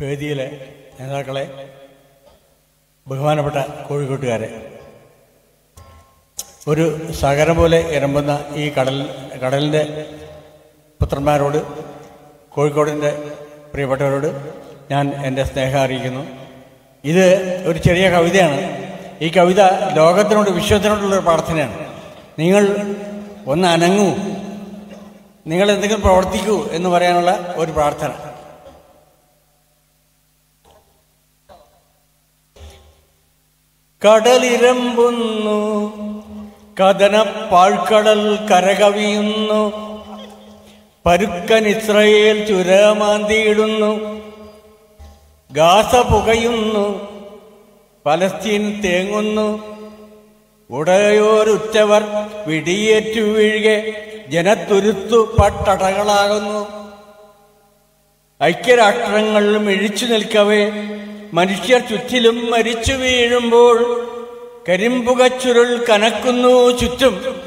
വേദിയിലെ നേതാക്കളെ ബഹുമാനപ്പെട്ട കോഴിക്കോട്ടുകാരെ ഒരു സാഗരം പോലെ ഇരമ്പുന്ന ഈ കടൽ കടലിന്റെ പുത്രന്മാരോട് കോഴിക്കോടിന്റെ പ്രിയപ്പെട്ടവരോട് ഞാൻ എന്റെ സ്നേഹം അറിയിക്കുന്നു. ഇത് ഒരു ചെറിയ കവിതയാണ്. ഈ കവിത ലോകത്തിനോട് വിശ്വത്തിനോടുള്ള ഒരു പ്രാർത്ഥനയാണ്. നിങ്ങൾ ഒന്ന് അനങ്ങൂ. നിങ്ങൾ എന്തെങ്കിലും പ്രവർത്തിക്കൂ എന്ന് പറയാനുള്ള ഒരു പ്രാർത്ഥന. കടലിരമ്പുന്നു കഥന പാഴ്ക്കടൽ കരകവിയുന്നു പരുക്കൻ ഇസ്രയേൽ ചുരമാന്തിയിടുന്നു ഗാസ പുകയുന്നു പലസ്തീൻ തേങ്ങുന്നു ഉടയോരുറ്റവർ വിടിയേറ്റു വീഴുകെ. ജനത്തുരുത്തു പട്ടടകളാകുന്നു ഐക്യരാഷ്ട്രങ്ങളിലും ഇഴിച്ചു നിൽക്കവേ. മനുഷ്യർ ചുറ്റിലും മരിച്ചു വീഴുമ്പോൾ കരിമ്പുകച്ചുരുൾ കനക്കുന്നു ചുറ്റും.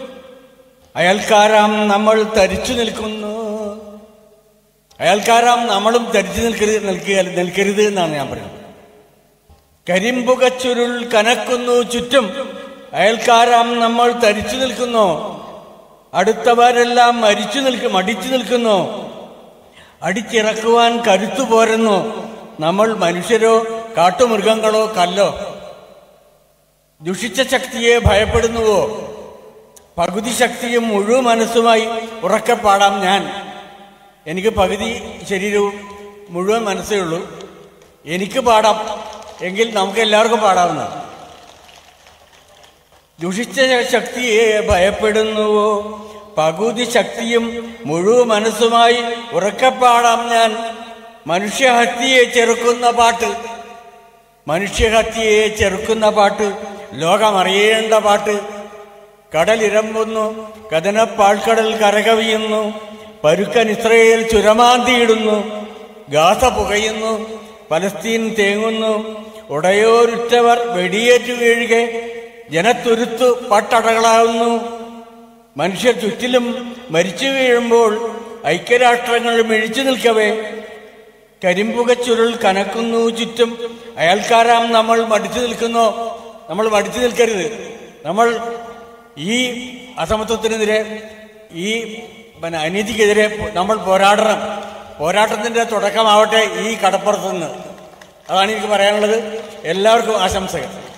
അയൽക്കാരാം നമ്മൾ തരിച്ചു നിൽക്കുന്നു. അയൽക്കാരാം നമ്മളും തരിച്ചു നിൽക്കരുത് നിൽക്കുക നിൽക്കരുത് എന്നാണ് ഞാൻ പറയുന്നത്. കരിമ്പുകച്ചുരുൾ കനക്കുന്നു ചുറ്റും. അയൽക്കാരാം നമ്മൾ തരിച്ചു നിൽക്കുന്നു. അടുത്തവരെല്ലാം മരിച്ചു നിൽക്കും അടിച്ചു നിൽക്കുന്നു. അടിച്ചിറക്കുവാൻ കരുത്തു പോരുന്നു. നമ്മൾ മനുഷ്യരോ കാട്ടുമൃഗങ്ങളോ കല്ലോ. ദുഷിച്ച ശക്തിയെ ഭയപ്പെടുന്നുവോ? പകുതി ശക്തിയും മുഴുവൻ മനസ്സുമായി ഉറക്കെ പാടാം ഞാൻ. എനിക്ക് പകുതി ശരീരവും മുഴുവൻ മനസ്സേ ഉള്ളൂ. എനിക്ക് പാടാം. എങ്കിൽ നമുക്ക് എല്ലാവർക്കും പാടാവുന്ന ദുഷിച്ച ശക്തിയെ ഭയപ്പെടുന്നുവോ? പകുതി ശക്തിയും മുഴുവൻ മനസ്സുമായി ഉറക്കപ്പാടാം ഞാൻ. മനുഷ്യഹത്യയെ ചെറുക്കുന്ന പാട്ട് മനുഷ്യഹത്യയെ ചെറുക്കുന്ന പാട്ട് ലോകമറിയേണ്ട പാട്ട്. കടലിരമ്പുന്നു കഥനപ്പാഴ്ക്കടൽ കരകവിയുന്നു പരുക്കൻ ഇസ്രയേൽ ചുരമാന്തിയിടുന്നു ഗാസ പുകയുന്നു പലസ്തീൻ തേങ്ങുന്നു. ഉടയോരുറ്റവർ വെടിയേറ്റു വീഴുകെ ജനത്തുരുത്തു പട്ടടകളാകുന്നു. മനുഷ്യർ ചുറ്റിലും മരിച്ചു വീഴുമ്പോൾ ഐക്യരാഷ്ട്രങ്ങൾ മിഴിച്ചു നിൽക്കവേ. കരിമ്പുക ചുരുൾ കനക്കുന്നു ചുറ്റും. അയൽക്കാരാം നമ്മൾ മടിച്ചു നിൽക്കുന്നോ. നമ്മൾ മടിച്ചു നിൽക്കരുത്. നമ്മൾ ഈ അസമത്വത്തിനെതിരെ ഈ പിന്നെ അനീതിക്കെതിരെ നമ്മൾ പോരാടണം. പോരാട്ടത്തിന്റെ തുടക്കമാവട്ടെ ഈ കടപ്പുറത്തുനിന്ന്. അതാണ് എനിക്ക് പറയാനുള്ളത്. എല്ലാവർക്കും ആശംസകൾ.